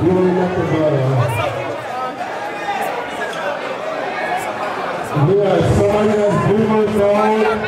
Julia Tavares. Yes, somebody has blue on.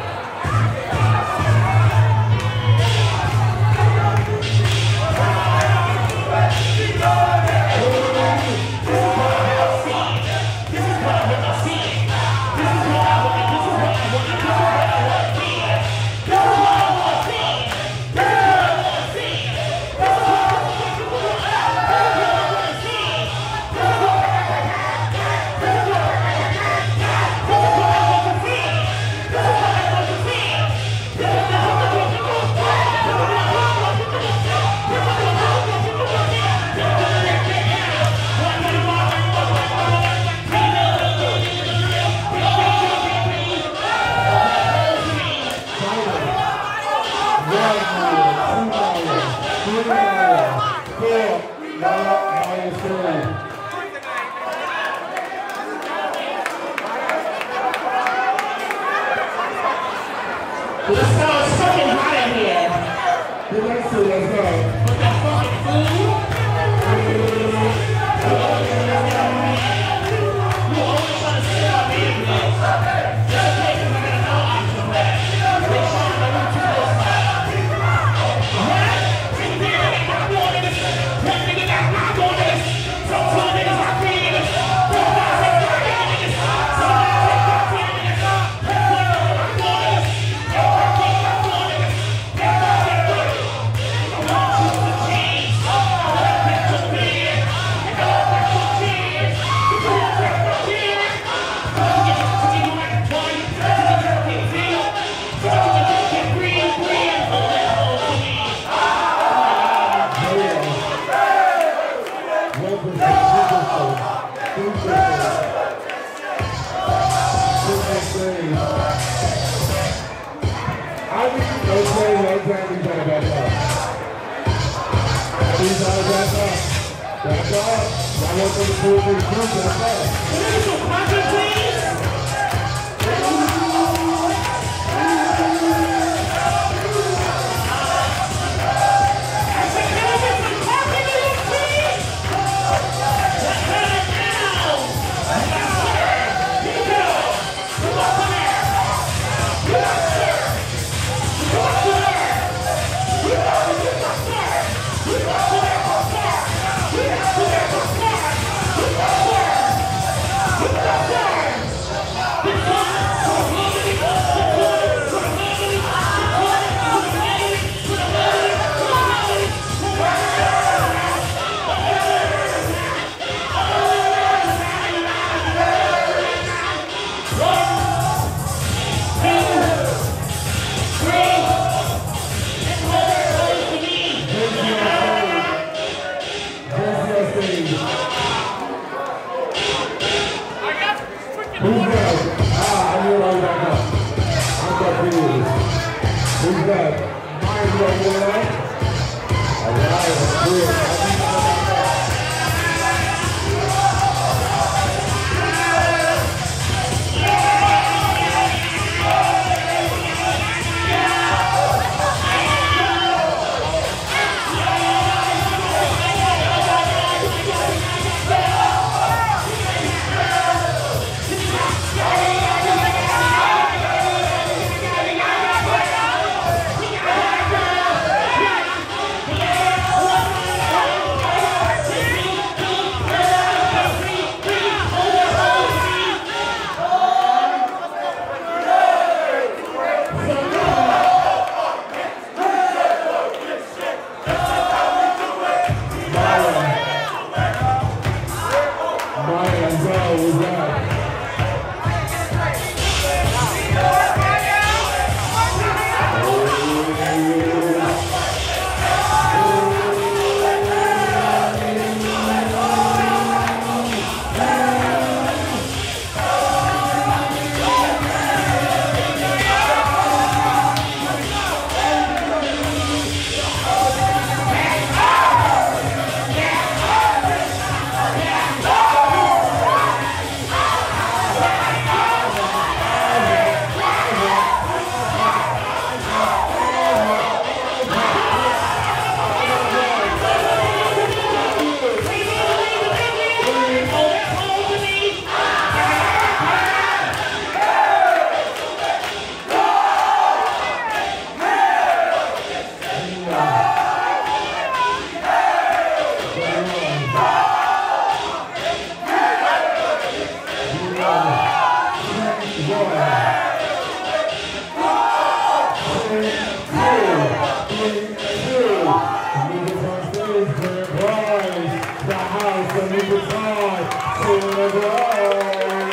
những sự ngày xưa Gracias. Next? Mine's right there. All right, and we can fly. Sing the glory.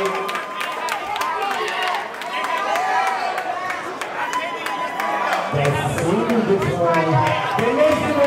That's Sing the glory. The lesson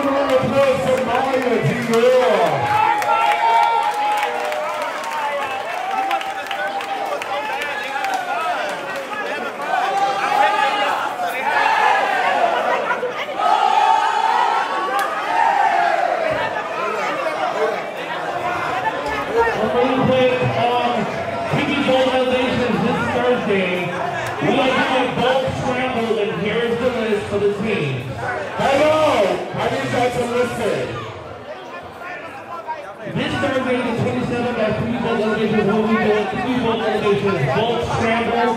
seven by three ball we three ball.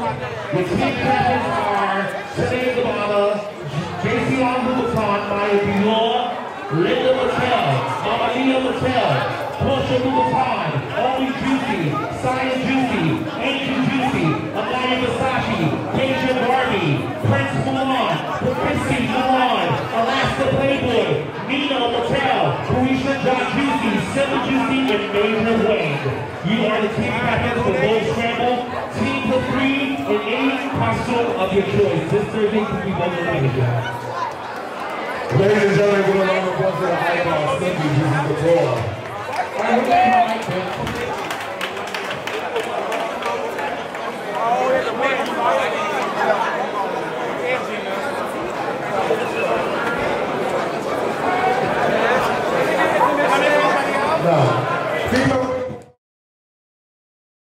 The team captains are Tene Gabala, JC Louboutin, Maya Dior, Linda Mattel, Amalia Mattel, Portia Louboutin, Omi Juicy, Saya Juicy, And Major Wayne. You are the team captains for both scramble, team for three, and eight costume of your choice. This Thursday, can be both eliminated. Ladies and gentlemen, give a round of applause for the high boss. Thank you, Jesus, the